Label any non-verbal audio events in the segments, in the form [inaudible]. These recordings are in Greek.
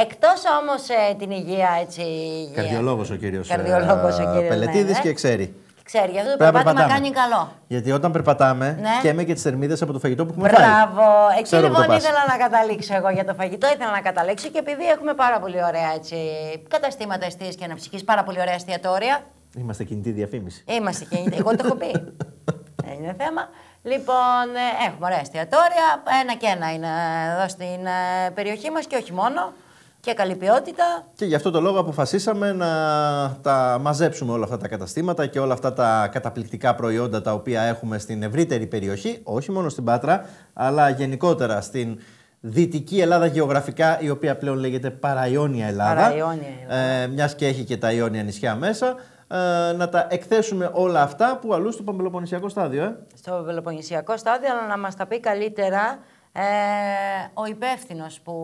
Εκτός όμως ε, την υγεία, έτσι. Καρδιολόγος ο κύριος Καρδιολόγος ο κύριος, Πελετίδη ναι, και ναι. ξέρει. Ξέρει, γι' αυτό το Πρέπει να περπάτημα περπατάμε. κάνει καλό. Γιατί όταν περπατάμε Ναι. και με και τις θερμίδες από το φαγητό που έχουμε φάει. Μπράβο. Εκεί Ξέρω που το λοιπόν πας. ήθελα να καταλήξω εγώ για το φαγητό. Ήθελα να καταλήξω και επειδή έχουμε πάρα πολύ ωραία έτσι, καταστήματα εστίαση και αναψυχής, πάρα πολύ ωραία εστιατόρια. Είμαστε κινητή διαφήμιση. Είμαστε και εγώ το έχω πει. [laughs] Δεν είναι θέμα. Λοιπόν, ε, έχουμε ωραία εστιατόρια. Ένα και ένα είναι εδώ στην ε, περιοχή μας και όχι μόνο. Και καλή ποιότητα. Και γι' αυτό το λόγο αποφασίσαμε να τα μαζέψουμε όλα αυτά τα καταστήματα και όλα αυτά τα καταπληκτικά προϊόντα τα οποία έχουμε στην ευρύτερη περιοχή, όχι μόνο στην Πάτρα, αλλά γενικότερα στην Δυτική Ελλάδα γεωγραφικά, η οποία πλέον λέγεται Παραϊόνια Ελλάδα. Παραϊόνια Ελλάδα. Ε, μιας και έχει και τα Ιόνια νησιά μέσα. Ε, να τα εκθέσουμε όλα αυτά που αλλού στο Παμπελοποννησιακό στάδιο. Ε. στο Πελοποννησιακό στάδιο, αλλά να μας τα πει καλύτερα ε, ο υπεύθυνος που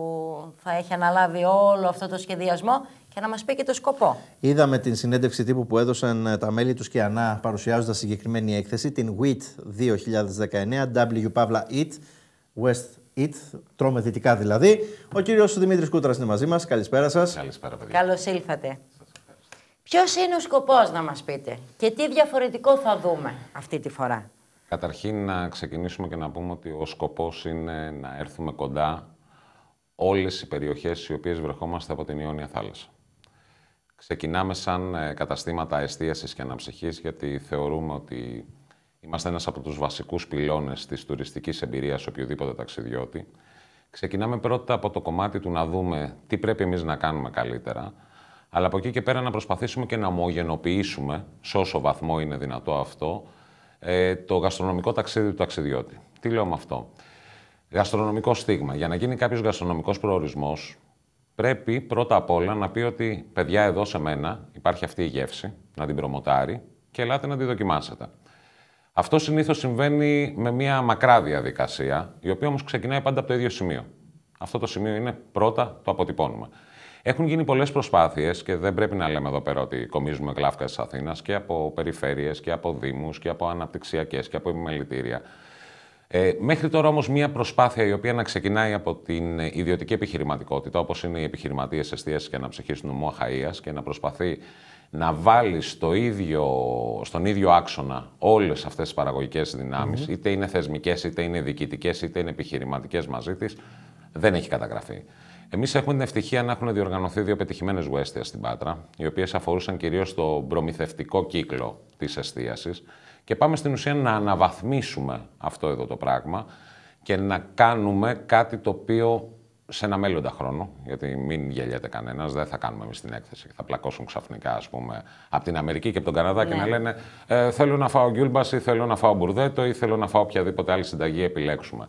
θα έχει αναλάβει όλο αυτό το σχεδιασμό και να μας πει και το σκοπό. Είδαμε την συνέντευξη τύπου που έδωσαν ε, τα μέλη τους ΚΕΑΝΑ παρουσιάζοντας συγκεκριμένη έκθεση, την WIT 2019, W Pavla EAT, West EAT, τρώμε δυτικά δηλαδή. Ο κύριος Δημήτρης Κούτρας είναι μαζί μας. Καλησπέρα σας. Καλησπέρα, παιδιά. Καλώς ήλθατε. Ποιος είναι ο σκοπός να μας πείτε και τι διαφορετικό θα δούμε αυτή τη φορά; Καταρχήν να ξεκινήσουμε και να πούμε ότι ο σκοπός είναι να έρθουμε κοντά όλες οι περιοχές οι οποίες βρεχόμαστε από την Ιόνια θάλασσα. Ξεκινάμε σαν ε, καταστήματα εστίασης και αναψυχής γιατί θεωρούμε ότι είμαστε ένας από τους βασικούς πυλώνες της τουριστικής εμπειρίας οποιοδήποτε ταξιδιώτη. Ξεκινάμε πρώτα από το κομμάτι του να δούμε τι πρέπει εμείς να κάνουμε καλύτερα, αλλά από εκεί και πέρα να προσπαθήσουμε και να ομογενοποιήσουμε, σε όσο βαθμό είναι δυνατό αυτό, ε, το γαστρονομικό ταξίδι του ταξιδιώτη. Τι λέω με αυτό; Γαστρονομικό στίγμα. Για να γίνει κάποιος γαστρονομικός προορισμός, πρέπει πρώτα απ' όλα να πει ότι παιδιά, εδώ σε μένα υπάρχει αυτή η γεύση, να την προμοτάρει και ελάτε να τη δοκιμάσετε. Αυτό συνήθως συμβαίνει με μια μακρά διαδικασία, η οποία όμως ξεκινάει πάντα από το ίδιο σημείο. Αυτό το σημείο είναι πρώτα το αποτυπώνουμε. Έχουν γίνει πολλές προσπάθειες και δεν πρέπει να λέμε εδώ πέρα ότι κομίζουμε γλάφκα της Αθήνας και από περιφέρειες και από Δήμους και από αναπτυξιακές και από επιμελητήρια. Ε, μέχρι τώρα όμως μία προσπάθεια η οποία να ξεκινάει από την ε, ιδιωτική επιχειρηματικότητα, όπως είναι οι επιχειρηματίες εστίασης και αναψυχής του νομού Αχαΐας και να προσπαθεί να βάλει στο ίδιο, στον ίδιο άξονα όλες αυτές τις παραγωγικές δυνάμεις, είτε είναι θεσμικές, είτε είναι διοικητικές, είτε είναι επιχειρηματικές μαζί της, δεν έχει καταγραφεί. Εμείς έχουμε την ευτυχία να έχουν διοργανωθεί δύο πετυχημένες Westia στην Πάτρα, οι οποίες αφορούσαν κυρίως το προμηθευτικό κύκλο της εστίασης και πάμε στην ουσία να αναβαθμίσουμε αυτό εδώ το πράγμα και να κάνουμε κάτι το οποίο σε ένα μέλλοντα χρόνο, γιατί μην γελιέται κανένας, δεν θα κάνουμε εμείς την έκθεση. Θα πλακώσουν ξαφνικά, ας πούμε, από την Αμερική και από τον Καναδά και να λένε ε, Θέλω να φάω γκιούλμπας ή θέλω να φάω μπουρδέτο ή θέλω να φάω οποιαδήποτε άλλη συνταγή επιλέξουμε.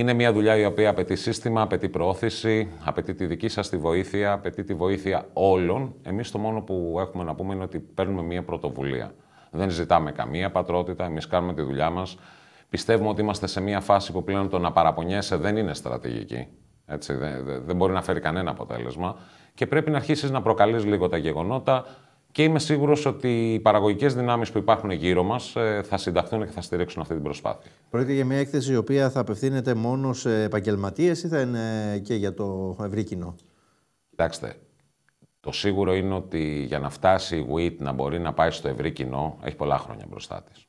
Είναι μια δουλειά η οποία απαιτεί σύστημα, απαιτεί προώθηση, απαιτεί τη δική σας τη βοήθεια, απαιτεί τη βοήθεια όλων. Εμείς το μόνο που έχουμε να πούμε είναι ότι παίρνουμε μια πρωτοβουλία. Δεν ζητάμε καμία πατρότητα, εμείς κάνουμε τη δουλειά μας. Πιστεύουμε ότι είμαστε σε μια φάση που πλέον το να παραπονιέσαι δεν είναι στρατηγική. Έτσι, δεν, δεν- δεν μπορεί να φέρει κανένα αποτέλεσμα. Και πρέπει να αρχίσεις να προκαλείς λίγο τα γεγονότα. Και είμαι σίγουρος ότι οι παραγωγικές δυνάμεις που υπάρχουν γύρω μας θα συνταχθούν και θα στηρίξουν αυτή την προσπάθεια. Πρόκειται για μια έκθεση η οποία θα απευθύνεται μόνο σε επαγγελματίες ή θα είναι και για το ευρύ κοινό; Κοιτάξτε, το σίγουρο είναι ότι για να φτάσει η WIT να μπορεί να πάει στο ευρύ κοινό, έχει πολλά χρόνια μπροστά της.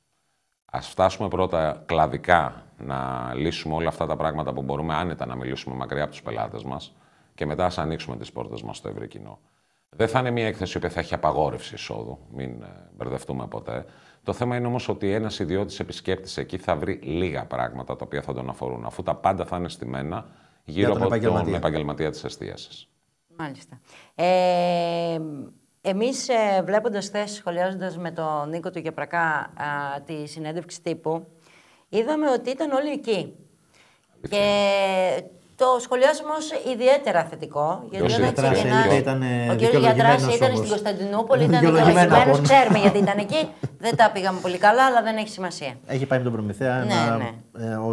Ας φτάσουμε πρώτα κλαδικά να λύσουμε όλα αυτά τα πράγματα που μπορούμε άνετα να μιλήσουμε μακριά από τους πελάτες μας και μετά ας ανοίξουμε τις πόρτες μας στο ευρύ κοινό. Δεν θα είναι μια έκθεση που θα έχει απαγόρευση εισόδου, μην ε, μπερδευτούμε ποτέ. Το θέμα είναι όμως ότι ένας ιδιώτης επισκέπτης εκεί θα βρει λίγα πράγματα τα οποία θα τον αφορούν, αφού τα πάντα θα είναι στημένα γύρω τον από επαγγελματία. τον επαγγελματία της εστίασης. Μάλιστα. Ε, εμείς ε, βλέποντας χθες, σχολιάζοντας με τον Νίκο του Γεπρακά α, τη συνέντευξη τύπου, είδαμε ότι ήταν όλοι εκεί. Και το σχολιάσαμε ως ιδιαίτερα θετικό. Γιατί Ποιος όταν Γιατράς, ξεκινάς- εννοείται, ήταν, ε, ο κύριος δικαιολογημένος Γιατράς ήταν όμως. στην Κωνσταντινούπολη, ήταν Δικαιολογημένα δικαιολογημένος, λοιπόν. ξέρουμε γιατί ήταν εκεί. Δεν τα πήγαμε πολύ καλά, αλλά δεν έχει σημασία. Έχει πάει με τον Προμηθέα. Ναι, ένα- ναι. ε, ο,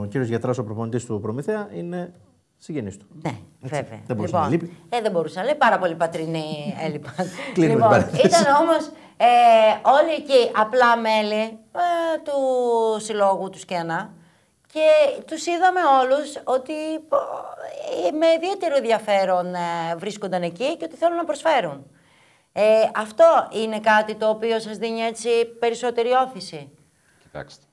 ο κύριος Γιατράς, ο προπονητής του Προμηθέα, είναι συγγενής του. Ναι, βέβαια. δεν μπορούσε να λείπει. Ε, δεν μπορούσε να λέει. Πάρα πολύ πατρινοί έλειπαν. [laughs] Κλείνουμε την λοιπόν, παρένθεση. ήταν όμως ε, όλοι εκεί απλά μέλη ε, του συλλόγου του Σκένα και Και τους είδαμε όλους ότι ε, με ιδιαίτερο ενδιαφέρον ε, βρίσκονταν εκεί και ότι θέλουν να προσφέρουν. Ε, αυτό είναι κάτι το οποίο σας δίνει έτσι περισσότερη όθηση. Κοιτάξτε.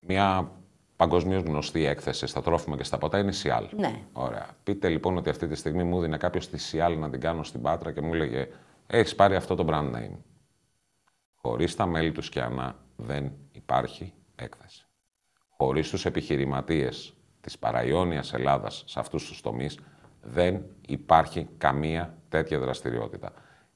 Μια παγκοσμίως γνωστή έκθεση στα τρόφιμα και στα ποτά είναι η Σιάλ. Ναι. Ωραία. Πείτε λοιπόν ότι αυτή τη στιγμή μου δίνει κάποιος τη Σιάλ να την κάνω στην Πάτρα και μου έλεγε Έχεις πάρει αυτό το brand name. Χωρίς τα μέλη τους Σκιανά δεν υπάρχει έκθεση. Χωρί του επιχειρηματίες της παραϊόνια Ελλάδας σε αυτούς τους τομείς δεν υπάρχει καμία τέτοια δραστηριότητα.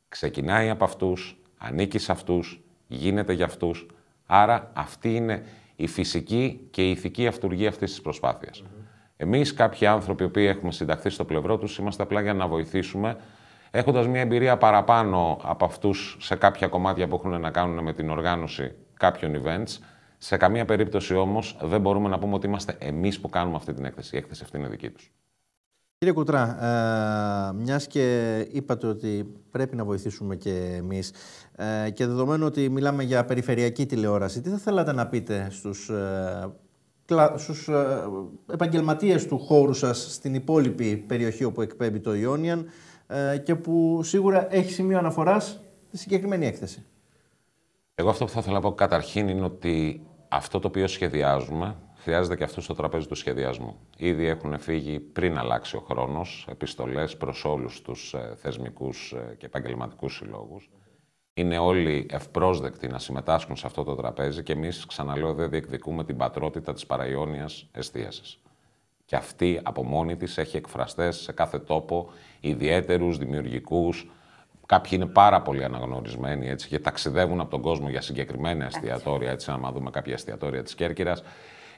Ξεκινάει από αυτούς, ανήκει σε αυτούς, γίνεται για αυτούς. Άρα αυτή είναι η φυσική και η ηθική αυτούργία αυτής της προσπάθειας. Mm-hmm. Εμείς, κάποιοι άνθρωποι που έχουμε συνταχθεί στο πλευρό τους, είμαστε απλά για να βοηθήσουμε, έχοντας μια εμπειρία παραπάνω από αυτούς σε κάποια κομμάτια που έχουν να κάνουν με την οργάνωση κάποιων events. Σε καμία περίπτωση όμως δεν μπορούμε να πούμε ότι είμαστε εμείς που κάνουμε αυτή την έκθεση. Η έκθεση αυτή είναι δική τους. Κύριε Κουτρά, ε, μιας και είπατε ότι πρέπει να βοηθήσουμε και εμείς ε, και δεδομένου ότι μιλάμε για περιφερειακή τηλεόραση, τι θα θέλατε να πείτε στους, ε, στους ε, επαγγελματίες του χώρου σας στην υπόλοιπη περιοχή όπου εκπέμπει το Ιόνιαν ε, και που σίγουρα έχει σημείο αναφοράς στη συγκεκριμένη έκθεση; Εγώ αυτό που θα ήθελα να πω καταρχήν είναι ότι αυτό το οποίο σχεδιάζουμε χρειάζεται και αυτό στο τραπέζι του σχεδιασμού. Ήδη έχουν φύγει πριν αλλάξει ο χρόνος επιστολές προς όλους τους ε, θεσμικούς ε, και επαγγελματικούς συλλόγους. Είναι όλοι ευπρόσδεκτοι να συμμετάσχουν σε αυτό το τραπέζι και εμείς, ξαναλέω, δεν διεκδικούμε την πατρότητα της παραϊόνια εστίασης. Και αυτή από μόνη της έχει εκφραστές σε κάθε τόπο ιδιαίτερους, δημιουργικούς. Κάποιοι είναι πάρα πολύ αναγνωρισμένοι έτσι, και ταξιδεύουν από τον κόσμο για συγκεκριμένα εστιατόρια. Έτσι, να δούμε κάποια εστιατόρια της Κέρκυρας.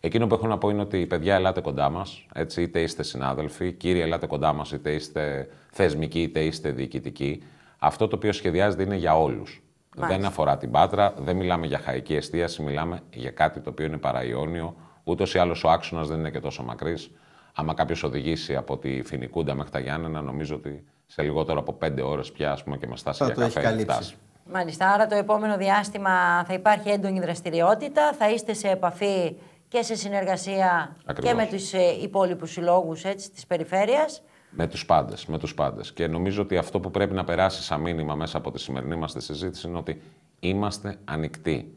Εκείνο που έχω να πω είναι ότι παιδιά, ελάτε κοντά μας. Είτε είστε συνάδελφοι, κύριοι, ελάτε κοντά μας, είτε είστε θεσμικοί, είτε είστε διοικητικοί. Αυτό το οποίο σχεδιάζεται είναι για όλους. Δεν αφορά την Πάτρα, δεν μιλάμε για χαϊκή εστίαση, μιλάμε για κάτι το οποίο είναι παραϊόνιο. Ούτως ή άλλως ο άξονας δεν είναι και τόσο μακρύς. Άμα κάποιος οδηγήσει από τη Φινικούντα μέχρι τα Γιάννενα, νομίζω ότι σε λιγότερο από πέντε ώρες πια ας πούμε, και με στάση για καφέ φτάσει. Μάλιστα, άρα το επόμενο διάστημα θα υπάρχει έντονη δραστηριότητα, θα είστε σε επαφή και σε συνεργασία και με τους ε, υπόλοιπους συλλόγους έτσι, της περιφέρειας. Με τους πάντες, με τους πάντες. Και νομίζω ότι αυτό που πρέπει να περάσει σαν μήνυμα μέσα από τη σημερινή μας τη συζήτηση είναι ότι είμαστε ανοιχτοί.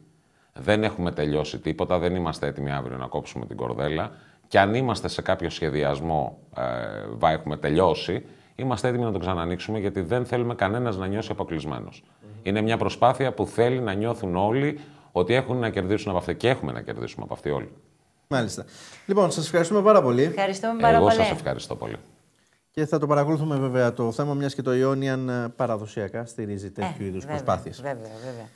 Δεν έχουμε τελειώσει τίποτα, δεν είμαστε έτοιμοι αύριο να κόψουμε την κορδέλα. Και αν είμαστε σε κάποιο σχεδιασμό, ε, έχουμε τελειώσει, είμαστε έτοιμοι να το ξανανοίξουμε γιατί δεν θέλουμε κανένας να νιώσει αποκλεισμένος. Είναι μια προσπάθεια που θέλει να νιώθουν όλοι ότι έχουν να κερδίσουν από αυτή και έχουμε να κερδίσουμε από αυτή όλοι. Μάλιστα. Λοιπόν, σας ευχαριστούμε πάρα πολύ. Ευχαριστούμε πάρα Εγώ πολύ. Εγώ σας ευχαριστώ πολύ. Και θα το παρακολουθούμε βέβαια το θέμα, μιας και το Ιόνιαν παραδοσιακά στηρίζει τέτοιου ε, είδου προσπάθειες. Βέβαια, βέβαια.